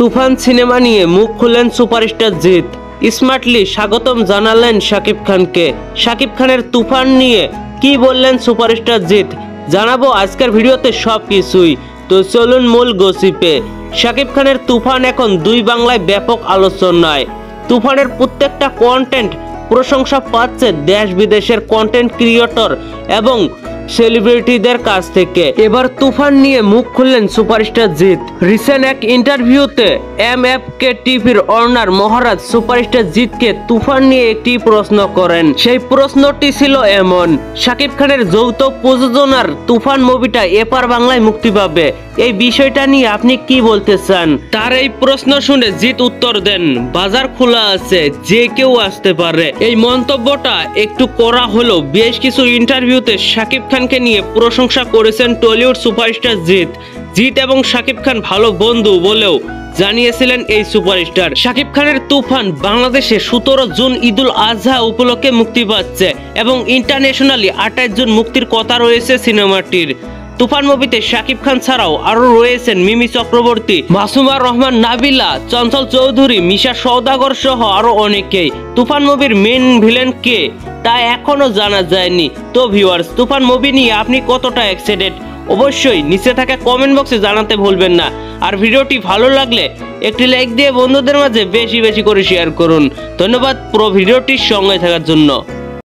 তুফান cinema নিয়ে মুখ খুললেন সুপারস্টার জিৎ। স্মার্টলি স্বাগতম জানালেন শাকিব খানকে। শাকিব খানের তুফান নিয়ে কি বললেন সুপারস্টার জিৎ? জানাব আজকের ভিডিওতে সব কিছুই তো চলুন মূল গসিপে। শাকিব খানের তুফান এখন দুই বাংলায় ব্যাপক আলোচনায়। তুফানের প্রত্যেকটা কন্টেন্ট প্রশংসা পাচ্ছে দেশ বিদেশের কন্টেন্ট ক্রিয়েটর এবং সেলিব্রিটিদের কাছ থেকে। এবার তুফান নিয়ে মুখ খুললেন সুপারস্টার জিৎ। রিসেন্ট এক ইন্টারভিউতে এম এফ কে টিভির অর্নার মহারাজ সুপারস্টার জিৎকে তুফান নিয়ে একটি প্রশ্ন করেন। সেই প্রশ্নটি ছিল এমন, শাকিব খানের যৌথ প্রযোজনার তুফান মুভিটা এপার বাংলায় মুক্তি পাবে। এই বিষয়টা নিয়ে আপনি কি বলতে চান? তার এই প্রশ্ন শুনে জিৎ উত্তর দেন, বাজার খোলা আছে, যে কেউ আসতে পারে। এই মন্তব্যটা একটু করা হলো বেশ কিছু ইন্টারভিউতে শাকিব খানকে নিয়ে প্রশংসা করেছেন টলিউড সুপারস্টার জিৎ। জিৎ এবং শাকিব খান ভালো বন্ধু বলেও জানিয়েছিলেন এই সুপারস্টার। শাকিব খানের তুফান বাংলাদেশে সতেরো জুন ঈদুল আজহা উপলক্ষে মুক্তি পাচ্ছে এবং ইন্টারন্যাশনালি আঠাশ জুন মুক্তির কথা রয়েছে সিনেমাটির। তুফান মুভিতে শাকিব খান ছাড়াও আরও রয়েছেন মিমি চক্রবর্তী, মাসুমা রহমান, নাবিলা, চঞ্চল চৌধুরী, মিশা সৌদাগর সহ আরও অনেকেই। তুফান মুভির মেন ভিলেন কে তা এখনও জানা যায়নি। তো ভিউয়ার্স তুফান মুভি নিয়ে আপনি কতটা এক্সাইটেড অবশ্যই নিচে থাকা কমেন্ট বক্সে জানাতে ভুলবেন না। আর ভিডিওটি ভালো লাগলে একটি লাইক দিয়ে বন্ধুদের মাঝে বেশি বেশি করে শেয়ার করুন। ধন্যবাদ পুরো ভিডিওটির সঙ্গে থাকার জন্য।